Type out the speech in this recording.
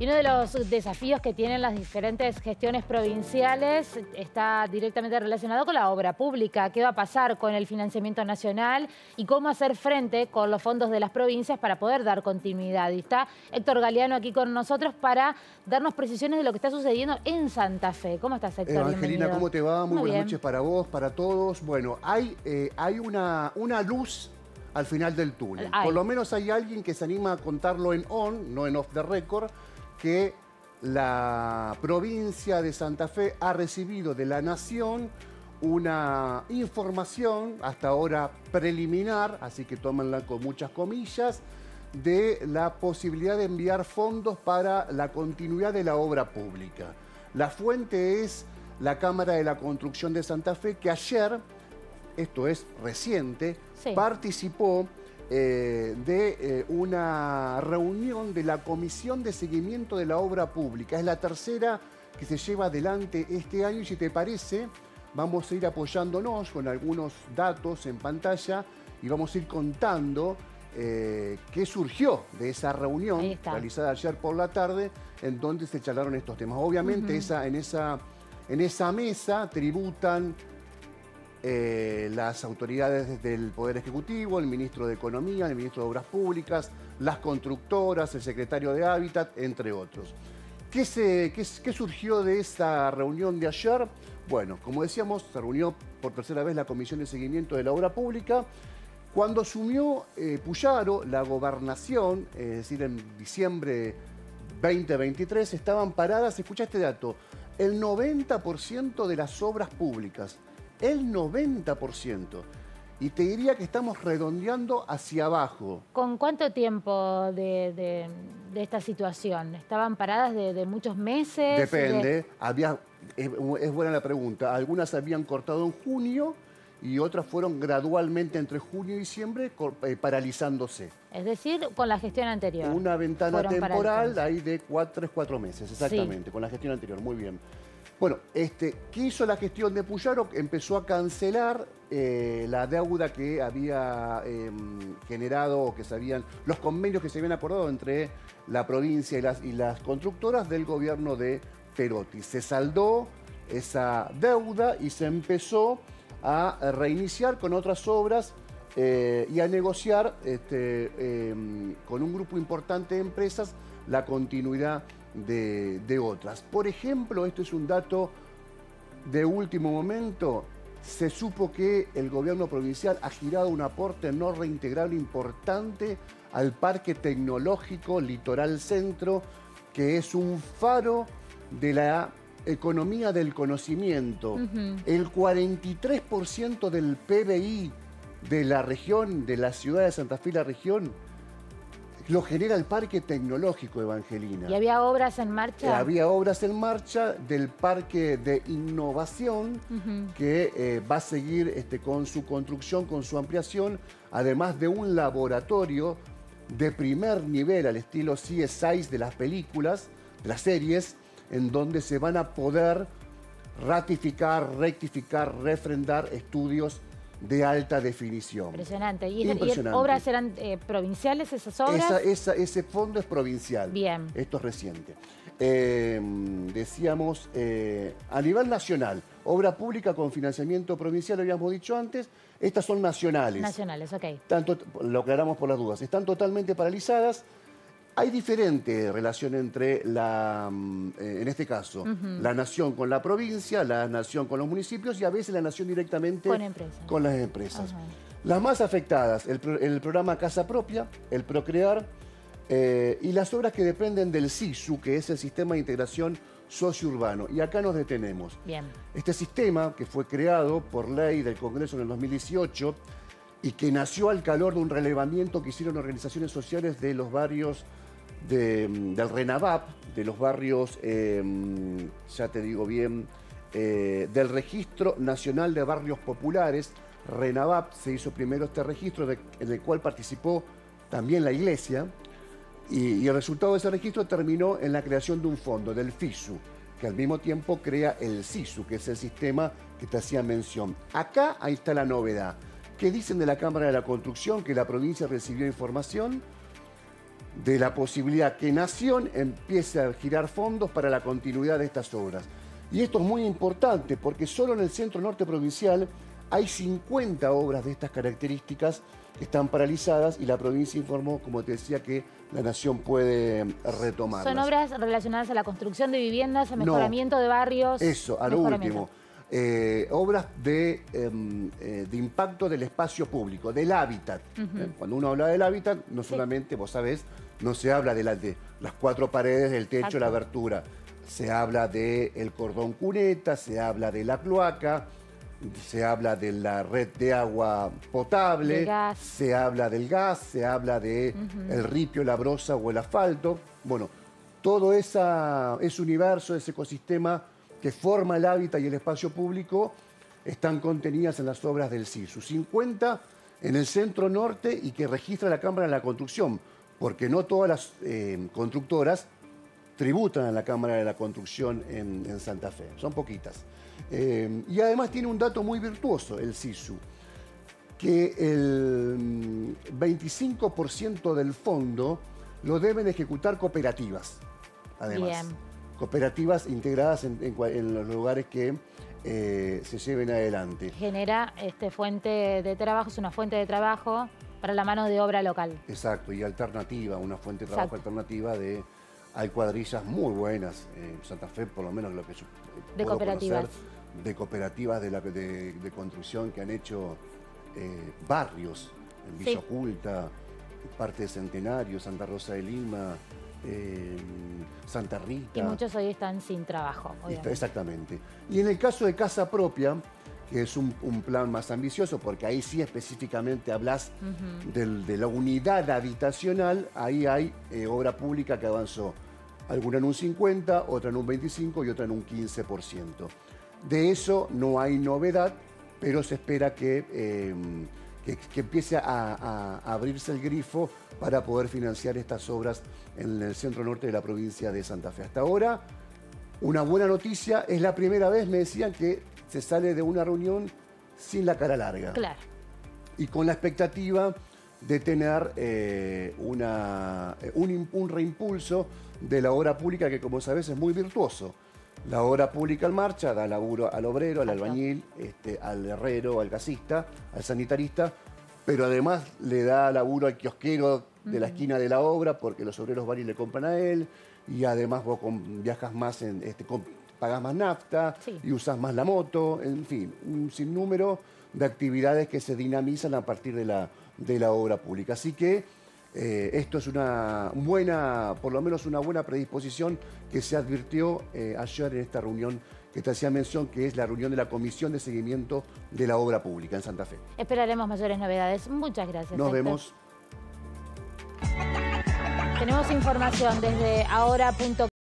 Y uno de los desafíos que tienen las diferentes gestiones provinciales está directamente relacionado con la obra pública. ¿Qué va a pasar con el financiamiento nacional y cómo hacer frente con los fondos de las provincias para poder dar continuidad? Y está Héctor Galeano aquí con nosotros para darnos precisiones de lo que está sucediendo en Santa Fe. ¿Cómo estás, Héctor? Evangelina, ¿cómo te va? Muy, buenas noches para vos, para todos. Bueno, hay, eh, hay una, una luz al final del túnel. Por lo menos hay alguien que se anima a contarlo en on, no en off the record, que la provincia de Santa Fe ha recibido de la Nación una información, hasta ahora preliminar, así que tómenla con muchas comillas, de la posibilidad de enviar fondos para la continuidad de la obra pública. La fuente es la Cámara de la Construcción de Santa Fe, que ayer, esto es reciente, participó eh, de eh, una reunión de la Comisión de Seguimiento de la Obra Pública. Es la tercera que se lleva adelante este año y si te parece, vamos a ir apoyándonos con algunos datos en pantalla y vamos a ir contando eh, qué surgió de esa reunión realizada ayer por la tarde en donde se charlaron estos temas. Obviamente esa, en, esa, en esa mesa tributan eh, las autoridades del Poder Ejecutivo, el ministro de Economía, el ministro de Obras Públicas, las constructoras, el secretario de Hábitat, entre otros. ¿Qué, surgió de esa reunión de ayer? Bueno, como decíamos, se reunió por tercera vez la Comisión de Seguimiento de la Obra Pública. Cuando asumió eh, Puyaro la gobernación, es decir, en diciembre 2023, estaban paradas, escucha este dato, el 90% de las obras públicas el 90%. Y te diría que estamos redondeando hacia abajo. ¿Con cuánto tiempo de, esta situación? ¿Estaban paradas de, muchos meses? Depende. Había, es, buena la pregunta. Algunas habían cortado en junio y otras fueron gradualmente entre junio y diciembre eh, paralizándose. Es decir, con la gestión anterior. Una ventana temporal ahí de 3, 4 meses, exactamente, con la gestión anterior. Muy bien. Bueno, este, ¿qué hizo la gestión de Puyaro? Empezó a cancelar eh, la deuda que había em, generado, que se habían, los convenios que se habían acordado entre la provincia y las, y las constructoras del gobierno de Perotti. Se saldó esa deuda y se empezó a reiniciar con otras obras eh, y a negociar este, em, con un grupo importante de empresas la continuidad de, otras. Por ejemplo, esto es un dato de último momento, se supo que el gobierno provincial ha girado un aporte no reintegrable importante al Parque Tecnológico Litoral Centro, que es un faro de la economía del conocimiento. El 43% del PBI de la región, de la ciudad de Santa Fe, la región, lo genera el Parque Tecnológico Evangelina. ¿Y había obras en marcha? Eh, había obras en marcha del Parque de Innovación que eh, va a seguir este, con su construcción, con su ampliación, además de un laboratorio de primer nivel al estilo CSI de las películas, de las series, en donde se van a poder ratificar, rectificar, refrendar estudios de alta definición. Impresionante. ¿Y, obras eran eh, provinciales esas obras? ese fondo es provincial. Bien. Esto es reciente. Em, decíamos, eh, a nivel nacional, obra pública con financiamiento provincial, lo habíamos dicho antes, estas son nacionales. Nacionales, ok. Tanto, lo aclaramos por las dudas. Están totalmente paralizadas hay diferente relación entre la, mm, eh, en este caso, la nación con la provincia, la nación con los municipios y a veces la nación directamente con, las empresas. Las más afectadas, el, programa Casa Propia, el Procrear eh, y las obras que dependen del SISU, que es el Sistema de Integración Sociourbano. Y acá nos detenemos. Bien. Este sistema, que fue creado por ley del Congreso en el 2018 y que nació al calor de un relevamiento que hicieron organizaciones sociales de los barrios del RENAVAP, de los barrios, em, ya te digo bien, eh, del Registro Nacional de Barrios Populares, RENAVAP, se hizo primero este registro en el cual participó también la Iglesia, y, el resultado de ese registro terminó en la creación de un fondo, del FISU, que al mismo tiempo crea el SISU, que es el sistema que te hacía mención. Acá ahí está la novedad. ¿Qué dicen de la Cámara de la Construcción? Que la provincia recibió información de la posibilidad que Nación empiece a girar fondos para la continuidad de estas obras. Y esto es muy importante porque solo en el centro norte provincial hay 50 obras de estas características que están paralizadas y la provincia informó, como te decía, que la nación puede retomar. ¿Son obras relacionadas a la construcción de viviendas, a mejoramiento de barrios? Eso, a lo último. Eh, obras de, em, eh, de, impacto del espacio público, del hábitat. ¿eh? Cuando uno habla del hábitat, no solamente, vos sabés, no se habla de, de las cuatro paredes, del techo, la abertura. Se habla del cordón cuneta, se habla de la cloaca, se habla de la red de agua potable, se habla del gas, se habla de el ripio, la brosa o el asfalto. Bueno, todo esa, ese universo, ese ecosistema que forma el hábitat y el espacio público están contenidas en las obras del CISU. 50 en el centro norte y que registra la Cámara de la Construcción, porque no todas las eh, constructoras tributan a la Cámara de la Construcción en Santa Fe, son poquitas. Eh, y además tiene un dato muy virtuoso el SISU, que el 25% del fondo lo deben ejecutar cooperativas, además. Cooperativas integradas en, los lugares que eh, se lleven adelante. Genera este fuente de trabajo, es una fuente de trabajo para la mano de obra local. Exacto, y alternativa, una fuente de trabajo alternativa de... Hay cuadrillas muy buenas, en Santa Fe por lo menos lo que... De cooperativas de cooperativas de, la, de, construcción que han hecho eh, barrios en Villa Oculta, parte de Centenario, Santa Rosa de Lima, Santa Rita. Y muchos hoy están sin trabajo. exactamente. Y en el caso de Casa Propia, que es un, plan más ambicioso, porque ahí sí específicamente hablas de la unidad habitacional, ahí hay eh, obra pública que avanzó, alguna en un 50, otra en un 25 y otra en un 15%. De eso no hay novedad, pero se espera que, eh, que, empiece a, abrirse el grifo para poder financiar estas obras en el centro norte de la provincia de Santa Fe. Hasta ahora, una buena noticia, es la primera vez, me decían, que se sale de una reunión sin la cara larga. Claro. Y con la expectativa de tener eh, una, un, un reimpulso de la obra pública que, como sabes, es muy virtuoso. La obra pública en marcha da laburo al obrero, al albañil, este, al herrero, al gasista, al sanitarista, pero además le da laburo al kiosquero de la esquina de la obra porque los obreros van y le compran a él y además vos viajas más, en, este, pagas más nafta y usas más la moto, en fin, un sinnúmero de actividades que se dinamizan a partir de la, de la obra pública. Así que eh, esto es una buena, por lo menos una buena predisposición que se advirtió eh, ayer en esta reunión que te hacía mención, que es la reunión de la Comisión de Seguimiento de la Obra Pública en Santa Fe. Esperaremos mayores novedades. Muchas gracias. Nos vemos. Tenemos información desde ahora.com.